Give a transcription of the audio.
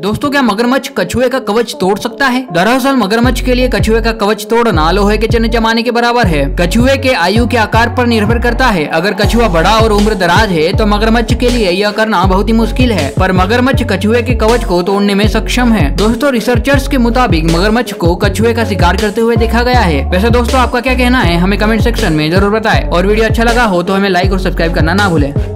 दोस्तों, क्या मगरमच्छ कछुए का कवच तोड़ सकता है? दरअसल, मगरमच्छ के लिए कछुए का कवच तोड़ना लोहे के चने जमाने के बराबर है। कछुए के आयु के आकार पर निर्भर करता है। अगर कछुआ बड़ा और उम्र दराज है तो मगरमच्छ के लिए यह करना बहुत ही मुश्किल है। पर मगरमच्छ कछुए के कवच को तोड़ने में सक्षम है। दोस्तों, रिसर्चर्स के मुताबिक मगरमच्छ को कछुए का शिकार करते हुए देखा गया है। वैसे दोस्तों, आपका क्या कहना है? हमें कमेंट सेक्शन में ज़रूर बताए। और वीडियो अच्छा लगा हो तो हमें लाइक और सब्सक्राइब करना ना भूले।